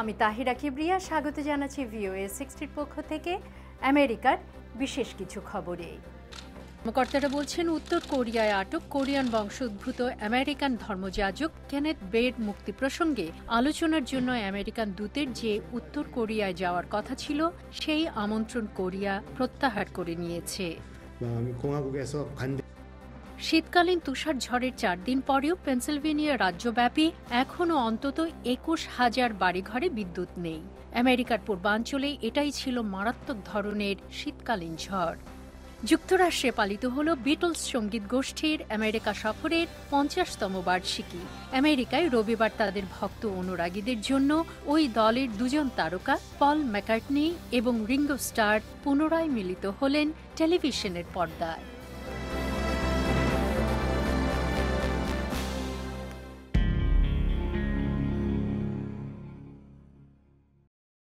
আমি তাহিরা কিবরিয়া স্বাগত জানাচ্ছি ভিওএ সিক্সটির পক্ষ থেকে আমেরিকার বিশেষ কিছু খবরে। কর্তারা বলছেন উত্তর কোরিয়ায় আটক কোরিয়ান বংশোদ্ভূত আমেরিকান ধর্মযাজক কেনেথ বেড মুক্তি প্রসঙ্গে আলোচনার জন্য আমেরিকান দূতের যে উত্তর কোরিয়ায় যাওয়ার কথা ছিল সেই আমন্ত্রণ কোরিয়া প্রত্যাহার করে নিয়েছে। শীতকালীন তুষার ঝড়ের চার দিন পরেও পেনসিলভেনিয়া রাজ্যব্যাপী এখনও অন্তত একুশ হাজার বাড়িঘরে বিদ্যুৎ নেই। আমেরিকার পূর্বাঞ্চলে এটাই ছিল মারাত্মক ধরনের শীতকালীন ঝড়। যুক্তরাষ্ট্রে পালিত হল বিটলস সংগীত গোষ্ঠীর আমেরিকা সফরের পঞ্চাশতম বার্ষিকী। আমেরিকায় রবিবার তাদের ভক্ত অনুরাগীদের জন্য ওই দলের দুজন তারকা পল ম্যাকার্টনি এবং রিঙ্গো স্টার পুনরায় মিলিত হলেন টেলিভিশনের পর্দায়।